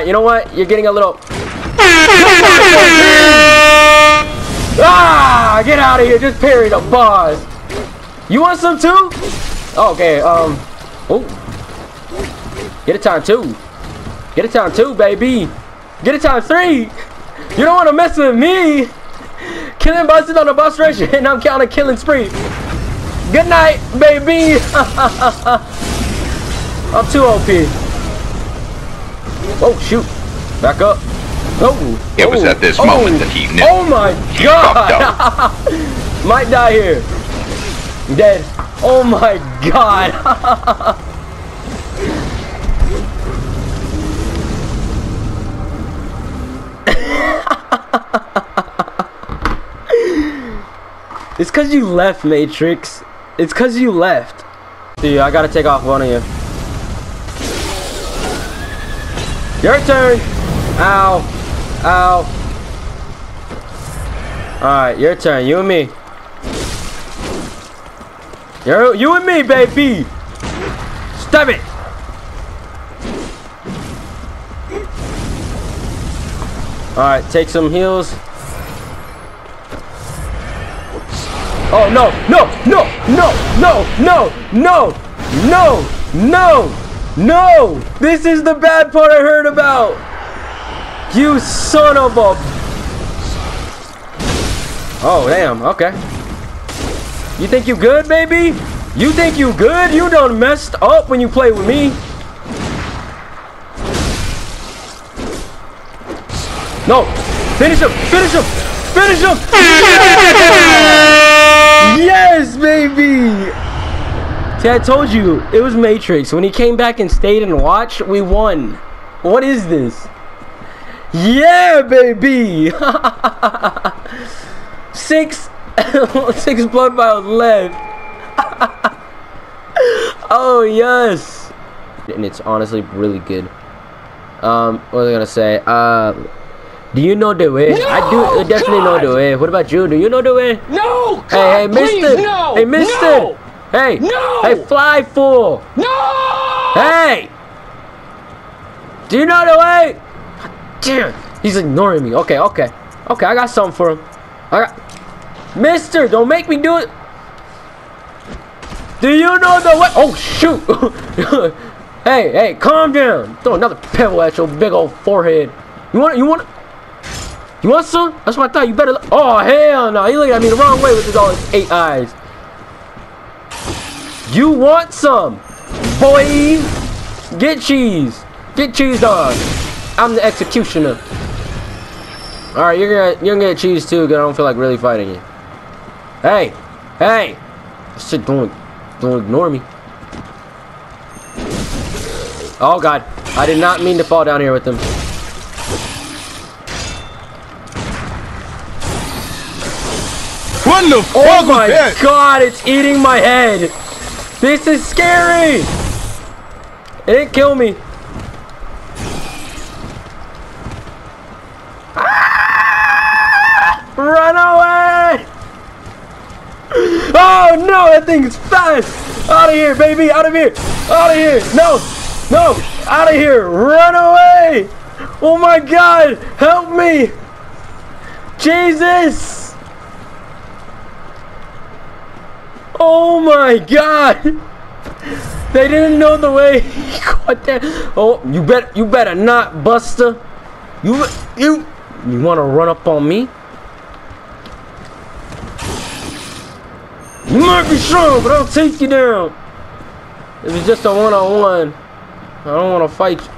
Alright, you know what? You're getting a little... ah! Get out of here. Just parry the boss. You want some too? Okay, um... Oh. Get a time two. Get a time two, baby. Get a time three. You don't want to mess with me. Killing bosses on the boss rush, and I'm counting killing spree. Good night, baby. I'm too OP. Oh, shoot. Back up. Oh. It was oh, at this oh, moment that he knew. Oh my god. Might die here. Dead. Oh my god. it's cause you left, Matrix. It's cause you left. Dude, I gotta take off one of you. Your turn. Ow. Ow. Alright, your turn. You and me. You, you and me, baby. Stop it. Alright, take some heals. Oh no, no, no, no, no, no, no, no, no, no! This is the bad part I heard about! You son of a... Oh, damn, okay. You think you good, baby? You think you good? You done messed up when you play with me. No! Finish him! Finish him! Finish him! Yes, baby! See, I told you, it was Matrix. When he came back and stayed and watched, we won. What is this? Yeah, baby! six, six blood vials left. oh, yes! And it's honestly really good. Um, what was I gonna say? Uh, do you know the way? No, I do definitely know the way. What about you? Do you know the way? No! God, Hey, hey, please, mister! no! Hey, mister! No! Hey! No! Hey, fly fool! No! Hey! Do you know the way? Damn! He's ignoring me. Okay, okay. Okay, I got something for him. I got... Mister, don't make me do it! Do you know the way? Oh, shoot! hey, hey, calm down! Throw another pebble at your big old forehead. You want, you want... You want some? That's what I thought. You better... Oh, hell no. He looking at me the wrong way with his all his eight eyes. You want some, boy? Get cheese. Get cheese dog. I'm the executioner. All right, you're gonna you're gonna get cheese too, cause I don't feel like really fighting you. Hey, hey, shit, don't don't ignore me. Oh God, I did not mean to fall down here with them. What the Oh fuck was my? God, it's eating my head. This is scary. It didn't kill me. Ah! Run away! Oh no, that thing is fast! Out of here, baby! Out of here! Out of here! No! No! Out of here! Run away! Oh my god! Help me! Jesus! Oh my god! They didn't know the way. what the? Oh, you bet. You better not, Buster. You you you want to run up on me? You might be strong, but I'll take you down. If it's just a one-on-one, I don't want to fight you.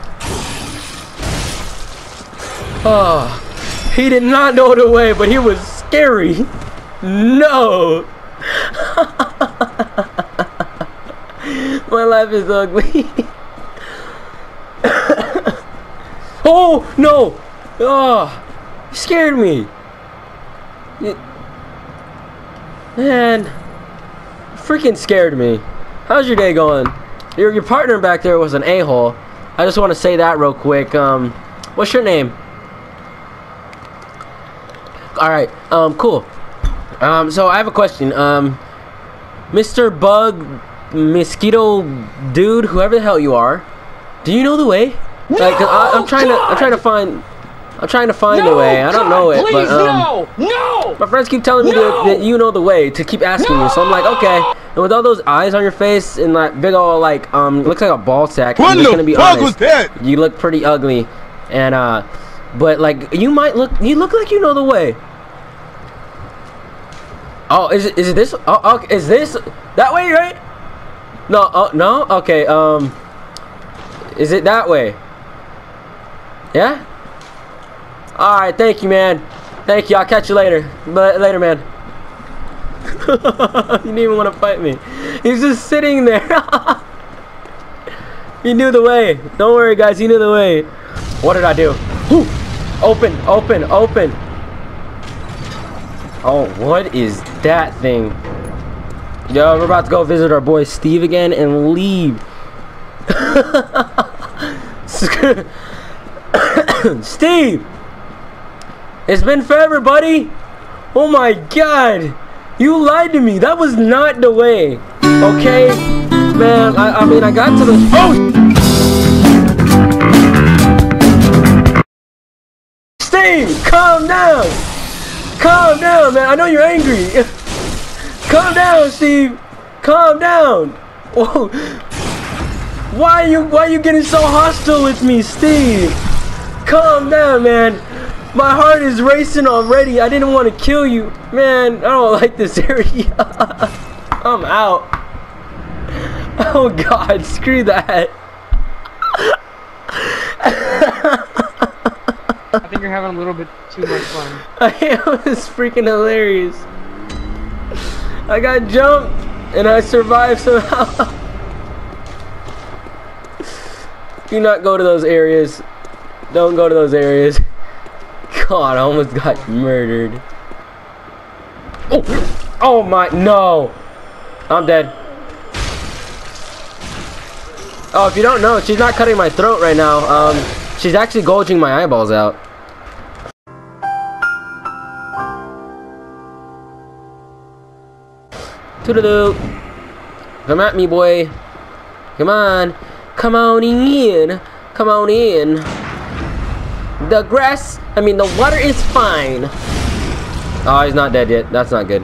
Oh, he did not know the way, but he was scary. No. My life is ugly. oh no! Oh, you scared me. Man, freaking scared me. How's your day going? Your your partner back there was an a-hole. I just want to say that real quick. Um, what's your name? All right. Um, cool. Um, so I have a question. Um, Mr. Bug, Mosquito Dude, whoever the hell you are, do you know the way? Like, 'cause I, I'm trying to, I'm trying to find, I'm trying to find the way. I don't know it, but um, no, no. my friends keep telling me No! that, that you know the way to keep asking you. So I'm like, okay. And with all those eyes on your face and that big old like, um, looks like a ball sack. I'm just the gonna be fuck honest. was that? You look pretty ugly, and uh, but like you might look, you look like you know the way. Oh, is it is it this? Oh, okay, is this that way, right? No, oh no, okay. Um, is it that way? Yeah. All right, thank you, man. Thank you. I'll catch you later. But later, man. you didn't even want to fight me. He's just sitting there. he knew the way. Don't worry, guys. He knew the way. What did I do? Whew. Open, open, open. Oh, what is that thing? Yo, we're about to go visit our boy Steve again and leave. Steve! It's been forever, buddy! Oh my god! You lied to me! That was not the way! Okay? Man, I, I mean, I got to the. Oh! Steve! Calm down! Calm down, man! I know you're angry! Calm down, Steve! Calm down! Whoa! Why are you why are you getting so hostile with me, Steve? Calm down, man. My heart is racing already. I didn't want to kill you. Man, I don't like this area. I'm out. Oh god, screw that. I think you're having a little bit too much fun. I it was freaking hilarious. I got jumped and I survived somehow. Do not go to those areas. Don't go to those areas. God, I almost got murdered. Oh, oh my, no. I'm dead. Oh, if you don't know, she's not cutting my throat right now. Um, she's actually gouging my eyeballs out. Toodaloo. Come at me, boy. Come on. Come on in. Come on in. The grass, I mean, the water is fine. Oh, he's not dead yet. That's not good.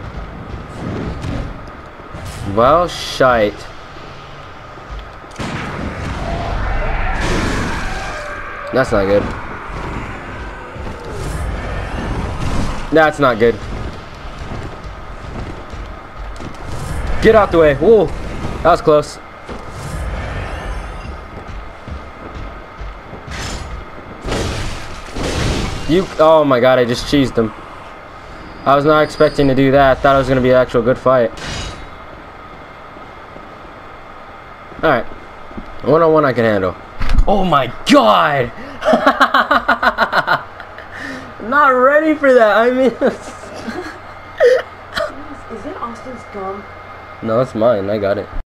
Well, shite. That's not good. That's not good. Get out the way. Whoa. That was close. You, oh my god, I just cheesed him. I was not expecting to do that. I thought it was going to be an actual good fight. Alright. One on one I can handle. Oh my god! not ready for that. I mean, Is it Austin's gum? No, it's mine. I got it.